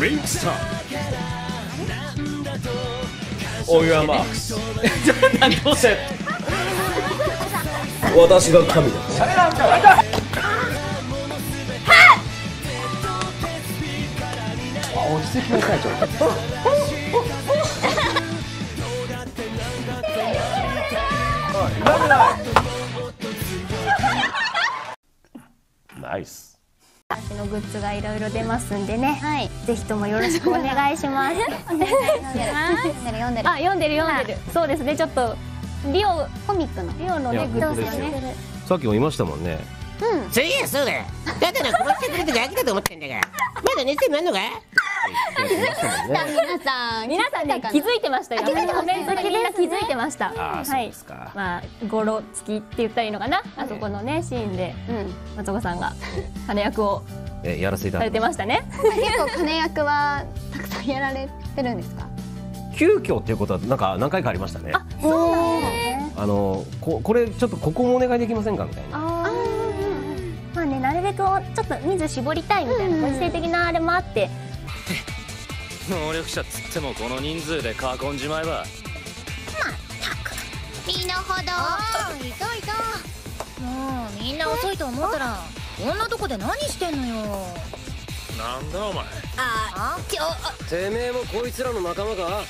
リンクスターオーユアマークスどうせ私が神だあ落ち着きなさいちょっとナイス私のグッズがいろいろ出ますんでね、はい、ぜひともよろしくお願いします。読んでる読んでるあ、読んでる読んでる。そうですね、ちょっとリオコミックの。リオのね。グッズね。さっきも言いましたもんね。そういやそうだただの殺してくれてガキだと思ってんだがまだ熱でもあんのか皆さん皆さんね気づいてましたよ。あ気づいてましたコメントでみんな気づいてました。あーそうですかまあゴロつきって言ったらいいのかな？あそこのねシーンで。うん。松岡さんが金役をえやらせていたされだいててましたね。結構金役はたくさんやられてるんですか？急遽っていうことはなんか何回かありましたね。あそうなんですね。のここれちょっとここもお願いできませんかみたいな。あまあねなるべくちょっと人数絞りたいみたいなご時世的なあれもあって。能力者っつってもこの人数で囲んじまえば。身の程。いたい。たもうみんな遅いと思ったらこんなとこで何してんのよ。なんだお前。あちょてめえもこいつらの仲間か？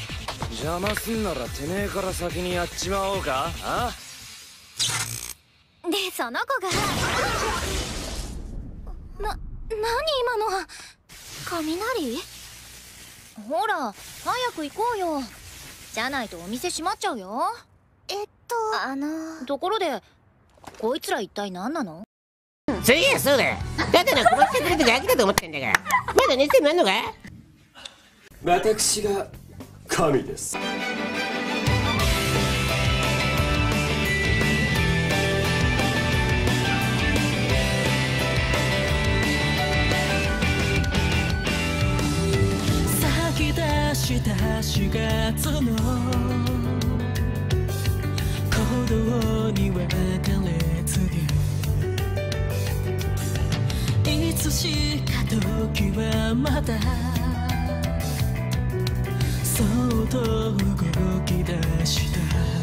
邪魔すんならてめえから先にやっちまおうか。あ？でその子が。な何今の？は雷？ほら早く行こうよ。じゃないとお店閉まっちゃうよ。えっと。あのところでこいつら一体何なの？そういやそうだただの殺してくれてガキだと思ってんだがまだ熱でもあんのか私が神ですした4月の行動に別れ告げいつしか時はまたそっと動き出した。